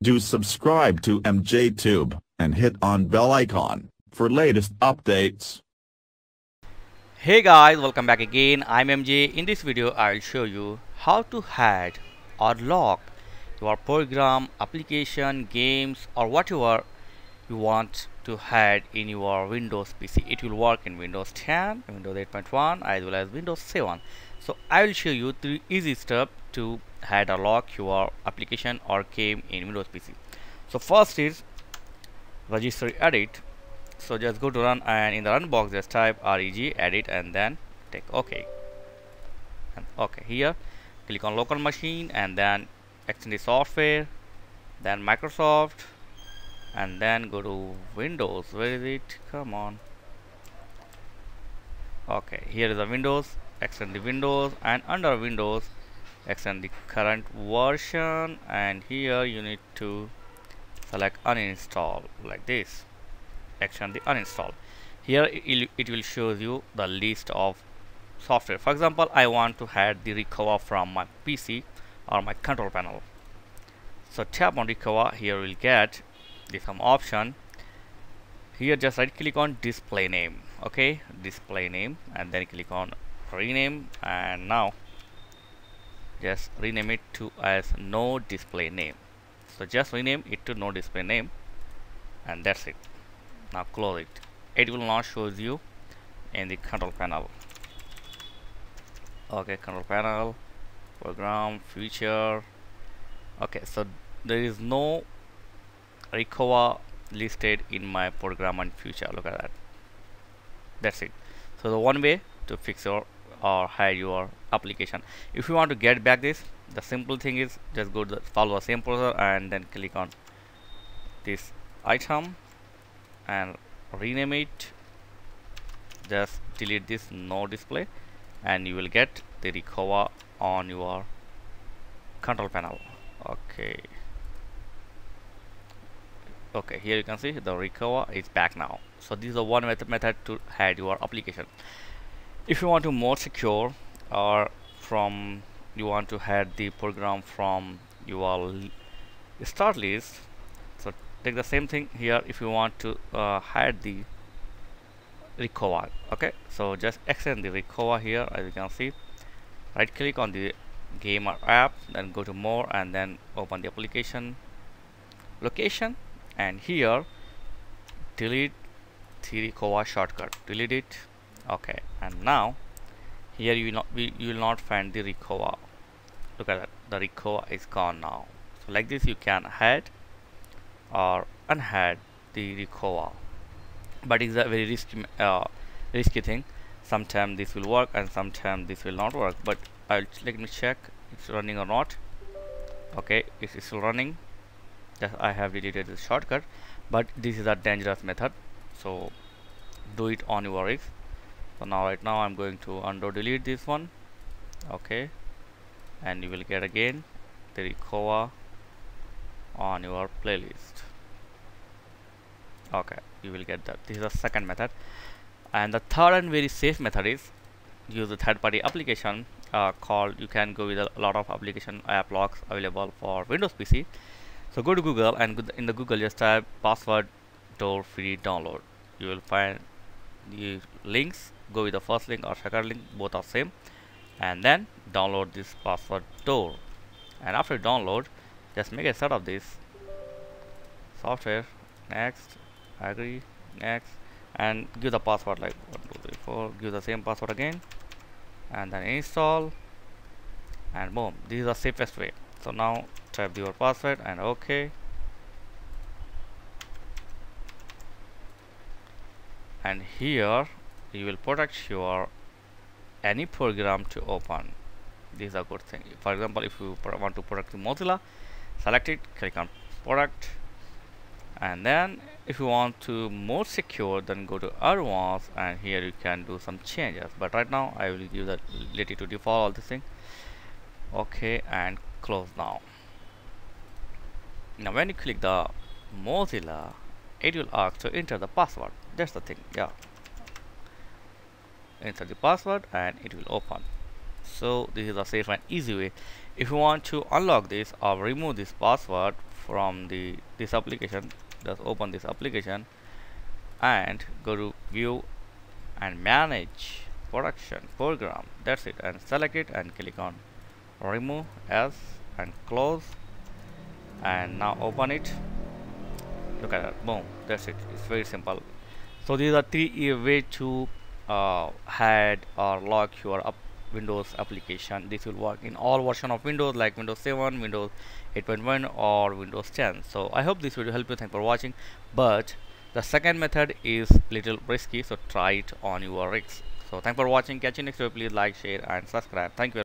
Do subscribe to MJTube and hit on bell icon for latest updates. Hey guys, welcome back again. I'm MJ. In this video, I'll show you how to hide or lock your program, application, games or whatever you want to hide in your Windows PC. It will work in Windows 10, Windows 8.1 as well as Windows 7. So I will show you three easy steps to hide or lock your application or came in Windows PC. So first is registry edit. So just go to run and in the run box just type reg edit and then take ok. And okay here click on local machine and then extend the software then microsoft and then go to windows. Where is it? Come on. Okay here is the windows extend the windows and under windows extend the current version and here you need to select uninstall like this. Action the uninstall. Here it, will show you the list of software. For example I want to hide the recover from my PC or my control panel. So tap on recover. Here we'll get the some option. Here just right click on display name okay? Display name and then click on rename and now just rename it to as no display name. So just rename it to no display name and that's it. Now close it. It will not show you in the control panel. Okay control panel program feature. Okay so there is no recover listed in my program and feature. Look at that. That's it. So the one way to fix your or hide your application. If you want to get back this the simple thing is just go to the, follow the same process and then click on this item and rename it. Just delete this no display and you will get the recover on your control panel. Okay. Okay here you can see the recover is back now. So this is the one method method to hide your application. If you want to more secure or from you want to hide the program from your start list. So take the same thing here if you want to uh, hide the recover okay? So just extend the recover here as you can see. Right click on the game or app then go to more and then open the application. Location and here delete the recover shortcut. Delete it. Okay and now here you will not you will not find the recover look at that. The recover is gone now. So like this you can hide or unhide the recover but it's a very risky uh, risky thing. Sometimes this will work and sometimes this will not work. But I'll let me check it's running or not. Okay it's still running. I have deleted the shortcut. But this is a dangerous method. So do it on your risk so now right now I'm going to undo delete this one. Okay. And you will get again the recover on your playlist. Okay you will get that. This is the second method. And the third and very safe method is use a third-party application uh, called you can go with a lot of application app locks available for Windows PC so go to Google and in the Google just type password door free download. You will find the links go with the first link or second link both are same. And then download this password door and after download just make a set of this. Software next agree next and give the password like 1 2 3 4 give the same password again. And then install. And boom this is the safest way. So now type your password and ok and here you will protect your any program to open. This is a good thing. For example if you want to protect the Mozilla select it click on product and then if you want to more secure then go to advanced and here you can do some changes. But right now I will give that let it to default all this thing. Okay and close now. Now when you click the Mozilla it will ask to enter the password. That's the thing yeah. Enter the password and it will open. So this is a safe and easy way. If you want to unlock this or remove this password from the this application just open this application and go to view and manage production program. That's it. And select it and click on remove as and close. And now open it look at that boom that's it. It's very simple. So these are three way to uh, hide or lock your up windows application. This will work in all version of windows like windows 7 windows 8.1 or windows 10 so i hope this video helped you. Thanks for watching. But the second method is little risky so try it on your rigs. So thanks for watching. Catch you next video. Please like share and subscribe. Thank you